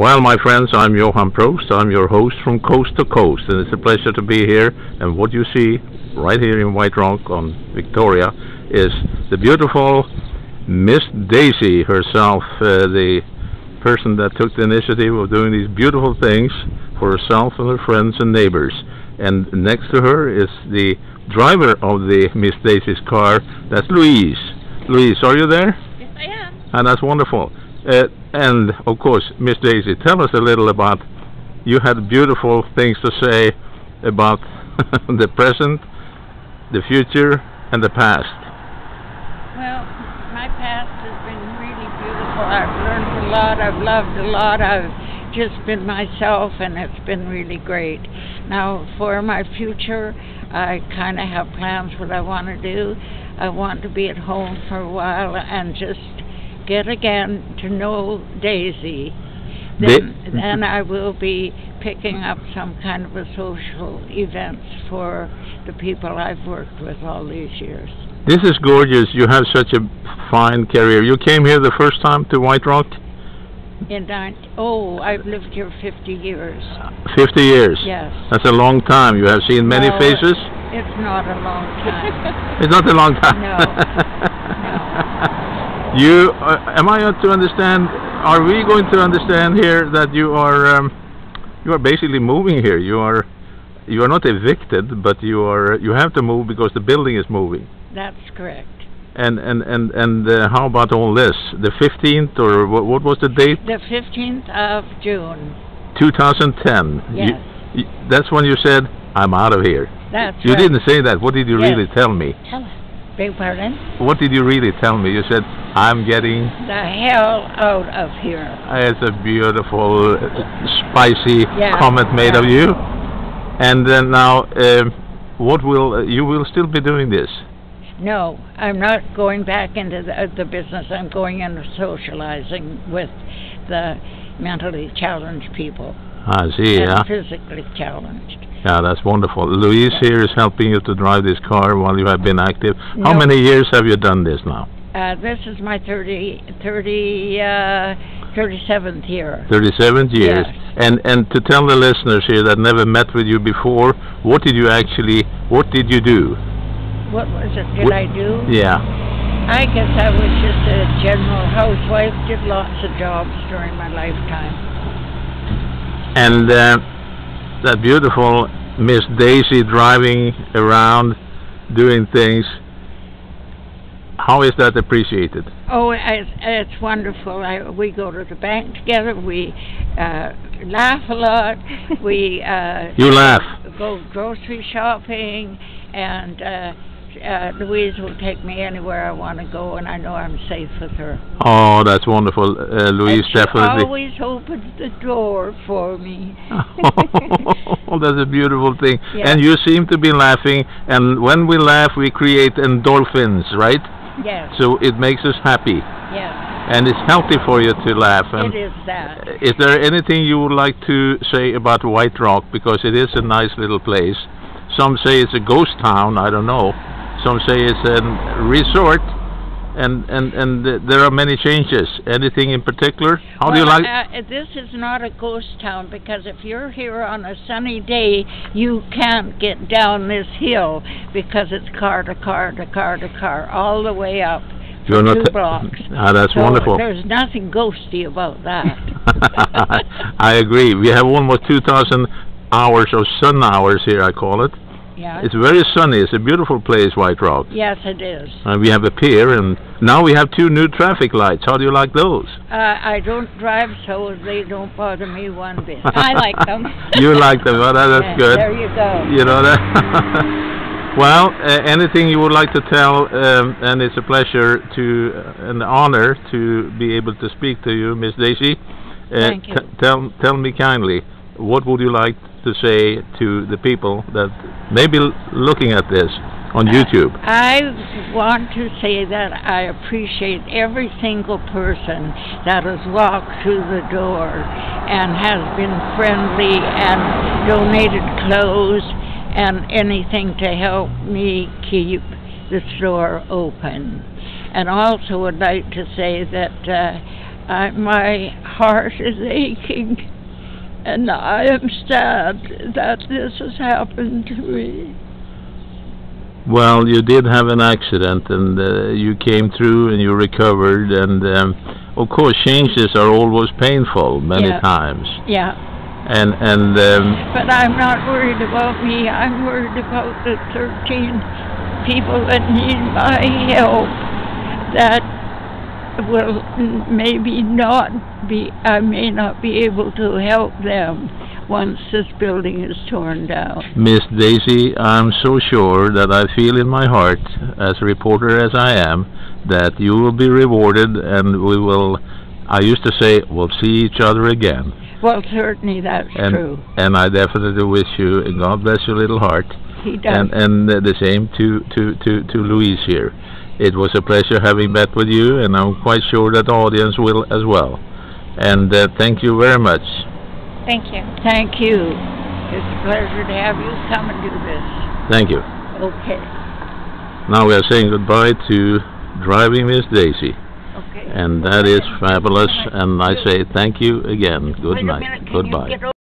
Well, my friends, I'm Johan Prost. I'm your host from coast to coast, and it's a pleasure to be here. And what you see right here in White Rock on Victoria is the beautiful Miss Daisy herself, uh, the person that took the initiative of doing these beautiful things for herself and her friends and neighbors. And next to her is the driver of the Miss Daisy's car. That's Louise. Louise, are you there? Yes, I am. And that's wonderful. Uh, and of course, Miss Daisy, tell us a little about. You had beautiful things to say about the present, the future, and the past. Well, my past has been really beautiful. I've learned a lot. I've loved a lot. I've just been myself, and it's been really great. Now, for my future, I kind of have plans what I want to do. I want to be at home for a while and just get again to know Daisy. Then, Da- then I will be picking up some kind of a social events for the people I've worked with all these years. This is gorgeous. You have such a fine career. You came here the first time to White Rock? In nine, oh, I've lived here 50 years. 50 years. Yes. That's a long time. You have seen many No, faces? It's not a long time. It's not a long time. you, uh, am I to understand, are we going to understand here that you are, um, you are basically moving here? You are, you are not evicted, but you are, you have to move because the building is moving. That's correct. And, and, and, and uh, how about all this? The 15th, or what, what was the date? The 15th of June. 2010. Yes. You, you, that's when you said, I'm out of here. That's You right. didn't say that. What did you Yes. really tell me? Tell us. Beg pardon? What did you really tell me? You said, I'm getting The hell out of here. It's a beautiful, spicy Yeah, comment made of you. And then now, um what will uh, you will still be doing this? No, I'm not going back into the, uh, the business. I'm going into socializing with the mentally challenged people I see. and Yeah, physically challenged. yeah, that's wonderful. Louise here is helping you to drive this car while you have been active. How No. many years have you done this now? Uh, this is my 30, 30, uh, 37th year. 37 years. Yes. And and to tell the listeners here that never met with you before, what did you actually? What did you do? What was it? Did I do? Yeah. I guess I was just a general housewife. Did lots of jobs during my lifetime. And uh, that beautiful Miss Daisy driving around, doing things. How is that appreciated? Oh, it's, it's wonderful. I, we go to the bank together. We uh, laugh a lot. We uh, You laugh. go grocery shopping, and uh, uh, Louise will take me anywhere I want to go, and I know I'm safe with her. Oh, that's wonderful, uh, Louise. and she Definitely. always opens the door for me. oh, that's a beautiful thing. Yeah. And you seem to be laughing. And when we laugh, we create endorphins, right? yes, So it makes us happy, yes, and it's healthy for you to laugh. And it is that. Is there anything you would like to say about White Rock? Because it is a nice little place. Some say it's a ghost town. I don't know. Some say it's a resort, and and and th- there are many changes. Anything in particular? How do you like? Uh, this is not a ghost town because if you're here on a sunny day, you can't get down this hill because it's car to car to car to car all the way up You're not two blocks. Ah, that's So wonderful. There's nothing ghosty about that. I agree. We have almost 2,000 hours of sun hours here. I call it. Yeah. It's very sunny. It's a beautiful place, White Rock. yes, it is. And we have a pier, and now we have two new traffic lights. How do you like those? Uh, I don't drive, so they don't bother me one bit. I like them. you like them? Well, that- Yeah, that's good. There you go. You know that. well, uh, anything you would like to tell? Um, and it's a pleasure to, uh, an honor to be able to speak to you, Miss Daisy. Uh, Thank you. t- tell tell me kindly, what would you like to say to the people that may be looking at this on YouTube? I want to say that I appreciate every single person that has walked through the door and has been friendly and donated clothes and anything to help me keep the store open. And also would like to say that uh, I, my heart is aching, and I am sad that this has happened to me. Well, you did have an accident, and uh, you came through, and you recovered, and um, of course, changes are always painful many Yeah. times, Yeah, and and um, but I'm not worried about me. I'm worried about the 13 people that need my help that will maybe not be, I may not be able to help them once this building is torn down. Miss Daisy, I'm so sure that I feel in my heart, as a reporter as I am, that you will be rewarded, and we will. I used to say we'll see each other again, Well, certainly that's and true. and I definitely wish you, and God bless your little heart, He does. and and the same to to to to Louise here. It was a pleasure having met with you, and I'm quite sure that the audience will as well. And uh, thank you very much. Thank you. Thank you. It's a pleasure to have you come and do this. Thank you. Okay. Now we are saying goodbye to driving Miss Daisy. Okay. And that is fabulous, and I say thank you again. Good Wait night. minute, Goodbye. get